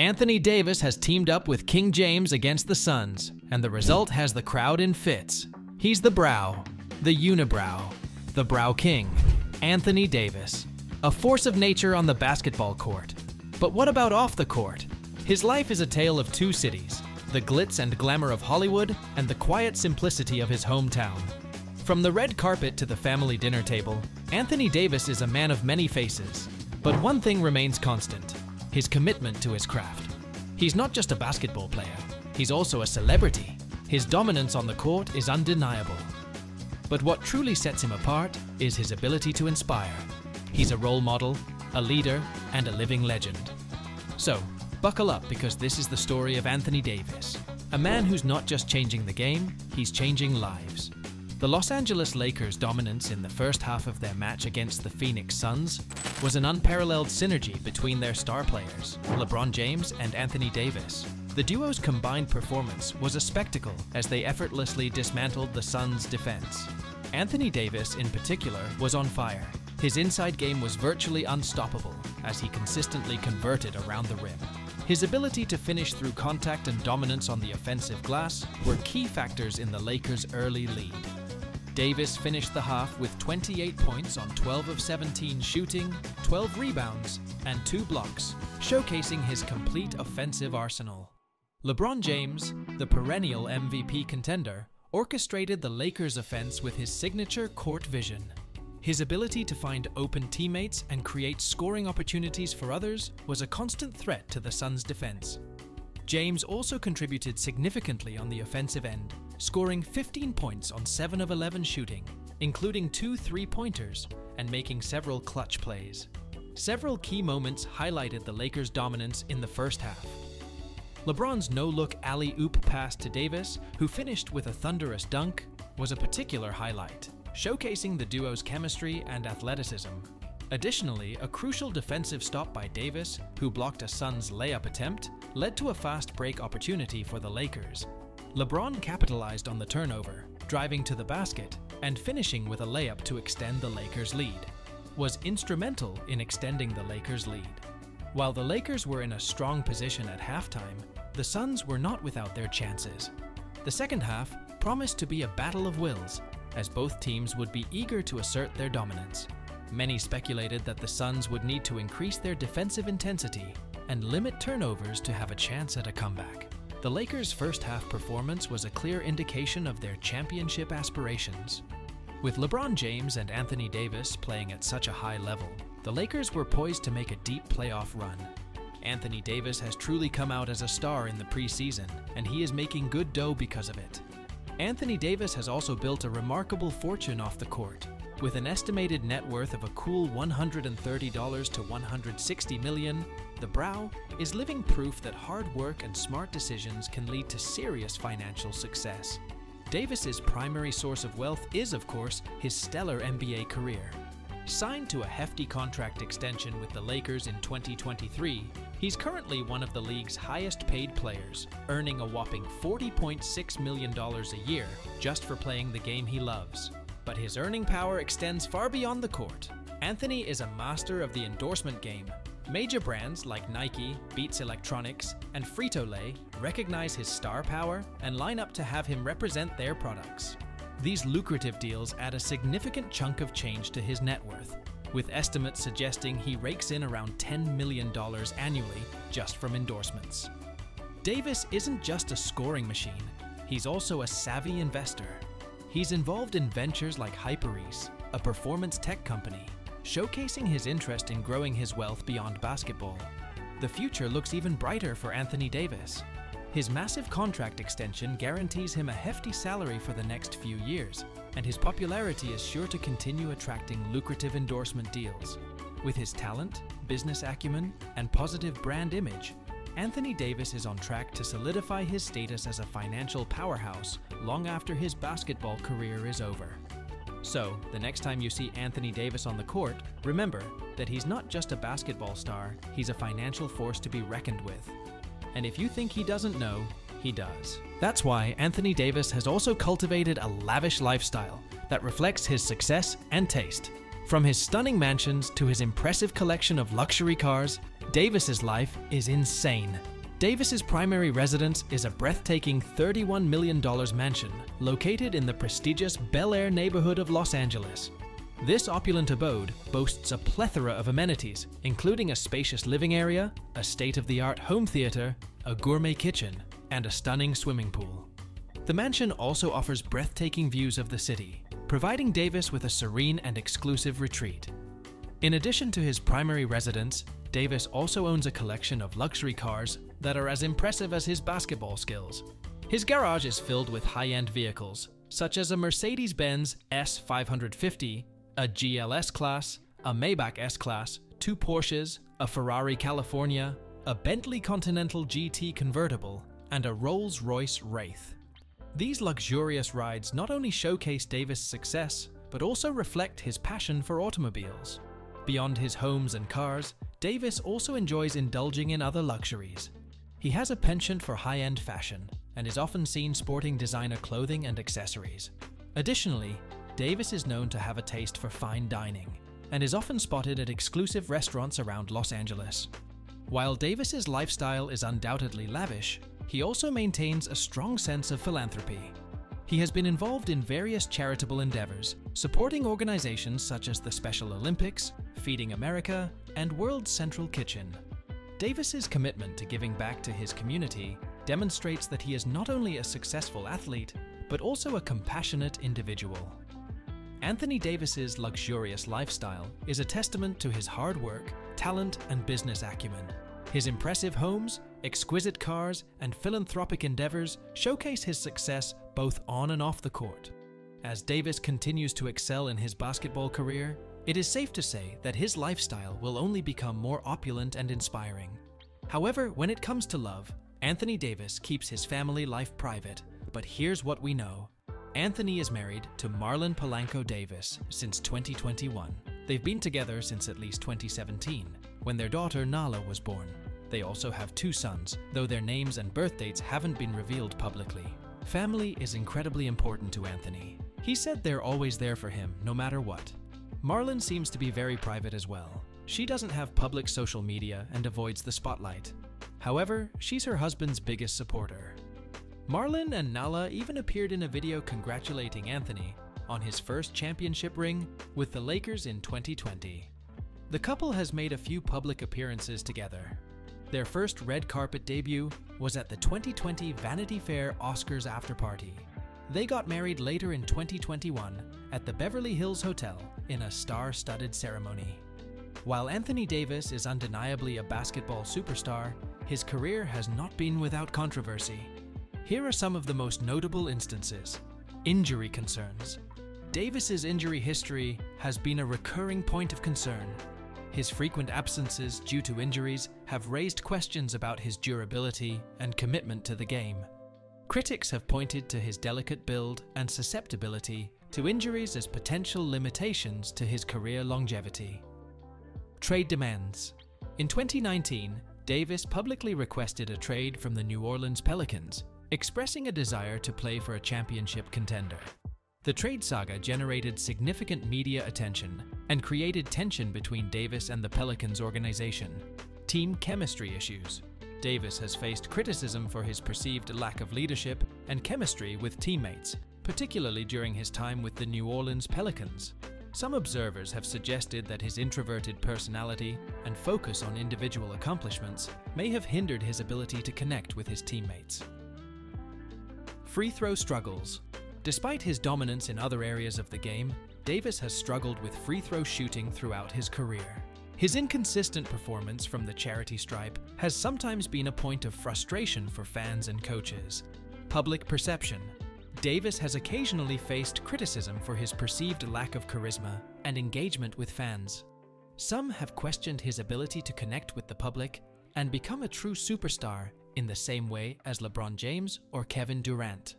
Anthony Davis has teamed up with King James against the Suns, and the result has the crowd in fits. He's the brow, the unibrow, the brow king, Anthony Davis. A force of nature on the basketball court. But what about off the court? His life is a tale of two cities, the glitz and glamour of Hollywood and the quiet simplicity of his hometown. From the red carpet to the family dinner table, Anthony Davis is a man of many faces. But one thing remains constant his commitment to his craft. He's not just a basketball player, he's also a celebrity. His dominance on the court is undeniable. But what truly sets him apart is his ability to inspire. He's a role model, a leader, and a living legend. So, buckle up because this is the story of Anthony Davis, a man who's not just changing the game, he's changing lives. The Los Angeles Lakers' dominance in the first half of their match against the Phoenix Suns was an unparalleled synergy between their star players, LeBron James and Anthony Davis. The duo's combined performance was a spectacle as they effortlessly dismantled the Suns' defense. Anthony Davis, in particular, was on fire. His inside game was virtually unstoppable as he consistently converted around the rim. His ability to finish through contact and dominance on the offensive glass were key factors in the Lakers' early lead. Davis finished the half with 28 points on 12 of 17 shooting, 12 rebounds, and 2 blocks, showcasing his complete offensive arsenal. LeBron James, the perennial MVP contender, orchestrated the Lakers' offense with his signature court vision. His ability to find open teammates and create scoring opportunities for others was a constant threat to the Suns' defense. James also contributed significantly on the offensive end, scoring 15 points on 7 of 11 shooting, including two three-pointers, and making several clutch plays. Several key moments highlighted the Lakers' dominance in the first half. LeBron's no-look alley-oop pass to Davis, who finished with a thunderous dunk, was a particular highlight, showcasing the duo's chemistry and athleticism. Additionally, a crucial defensive stop by Davis, who blocked a Suns layup attempt, led to a fast break opportunity for the Lakers. LeBron capitalized on the turnover, driving to the basket and finishing with a layup to extend the Lakers' lead, was instrumental in extending the Lakers' lead. While the Lakers were in a strong position at halftime, the Suns were not without their chances. The second half promised to be a battle of wills, as both teams would be eager to assert their dominance. Many speculated that the Suns would need to increase their defensive intensity and limit turnovers to have a chance at a comeback. The Lakers' first half performance was a clear indication of their championship aspirations. With LeBron James and Anthony Davis playing at such a high level, the Lakers were poised to make a deep playoff run. Anthony Davis has truly come out as a star in the preseason, and he is making good dough because of it. Anthony Davis has also built a remarkable fortune off the court, with an estimated net worth of a cool $130 to 160 million, the Brow is living proof that hard work and smart decisions can lead to serious financial success. Davis's primary source of wealth is, of course, his stellar NBA career. Signed to a hefty contract extension with the Lakers in 2023, he's currently one of the league's highest paid players, earning a whopping $40.6 million a year just for playing the game he loves. But his earning power extends far beyond the court. Anthony is a master of the endorsement game. Major brands like Nike, Beats Electronics, and Frito-Lay recognize his star power and line up to have him represent their products. These lucrative deals add a significant chunk of change to his net worth, with estimates suggesting he rakes in around $10 million annually just from endorsements. Davis isn't just a scoring machine, he's also a savvy investor. He's involved in ventures like Hyperice, a performance tech company, showcasing his interest in growing his wealth beyond basketball. The future looks even brighter for Anthony Davis. His massive contract extension guarantees him a hefty salary for the next few years, and his popularity is sure to continue attracting lucrative endorsement deals. With his talent, business acumen, and positive brand image, Anthony Davis is on track to solidify his status as a financial powerhouse long after his basketball career is over. So, the next time you see Anthony Davis on the court, remember that he's not just a basketball star, he's a financial force to be reckoned with. And if you think he doesn't know, he does. That's why Anthony Davis has also cultivated a lavish lifestyle that reflects his success and taste. From his stunning mansions to his impressive collection of luxury cars, Davis's life is insane. Davis's primary residence is a breathtaking $31 million mansion located in the prestigious Bel Air neighborhood of Los Angeles. This opulent abode boasts a plethora of amenities, including a spacious living area, a state-of-the-art home theater, a gourmet kitchen, and a stunning swimming pool. The mansion also offers breathtaking views of the city, providing Davis with a serene and exclusive retreat. In addition to his primary residence, Davis also owns a collection of luxury cars that are as impressive as his basketball skills. His garage is filled with high-end vehicles, such as a Mercedes-Benz S550, a GLS Class, a Maybach S-Class, two Porsches, a Ferrari California, a Bentley Continental GT convertible, and a Rolls-Royce Wraith. These luxurious rides not only showcase Davis' success, but also reflect his passion for automobiles. Beyond his homes and cars, Davis also enjoys indulging in other luxuries. He has a penchant for high-end fashion, and is often seen sporting designer clothing and accessories. Additionally, Davis is known to have a taste for fine dining, and is often spotted at exclusive restaurants around Los Angeles. While Davis's lifestyle is undoubtedly lavish, he also maintains a strong sense of philanthropy. He has been involved in various charitable endeavors, supporting organizations such as the Special Olympics, Feeding America, and World Central Kitchen. Davis's commitment to giving back to his community demonstrates that he is not only a successful athlete, but also a compassionate individual. Anthony Davis's luxurious lifestyle is a testament to his hard work, talent, and business acumen. His impressive homes, exquisite cars, and philanthropic endeavors showcase his success both on and off the court. As Davis continues to excel in his basketball career, it is safe to say that his lifestyle will only become more opulent and inspiring. However, when it comes to love, Anthony Davis keeps his family life private, but here's what we know. Anthony is married to Marlen Polanco Davis since 2021. They've been together since at least 2017, when their daughter Nala was born. They also have two sons, though their names and birth dates haven't been revealed publicly. Family is incredibly important to Anthony. He said they're always there for him, no matter what. Marlen seems to be very private as well. She doesn't have public social media and avoids the spotlight. However, she's her husband's biggest supporter. Marlen and Nala even appeared in a video congratulating Anthony on his first championship ring with the Lakers in 2020. The couple has made a few public appearances together, their first red carpet debut was at the 2020 Vanity Fair Oscars after party. They got married later in 2021 at the Beverly Hills Hotel in a star-studded ceremony. While Anthony Davis is undeniably a basketball superstar, his career has not been without controversy. Here are some of the most notable instances. Injury concerns. Davis's injury history has been a recurring point of concern, his frequent absences due to injuries have raised questions about his durability and commitment to the game. Critics have pointed to his delicate build and susceptibility to injuries as potential limitations to his career longevity. Trade demands. In 2019, Davis publicly requested a trade from the New Orleans Pelicans, expressing a desire to play for a championship contender. The trade saga generated significant media attention and created tension between Davis and the Pelicans organization. Team chemistry issues. Davis has faced criticism for his perceived lack of leadership and chemistry with teammates, particularly during his time with the New Orleans Pelicans. Some observers have suggested that his introverted personality and focus on individual accomplishments may have hindered his ability to connect with his teammates. Free throw struggles. Despite his dominance in other areas of the game, Davis has struggled with free throw shooting throughout his career. His inconsistent performance from the charity stripe has sometimes been a point of frustration for fans and coaches. Public perception. Davis has occasionally faced criticism for his perceived lack of charisma and engagement with fans. Some have questioned his ability to connect with the public and become a true superstar in the same way as LeBron James or Kevin Durant.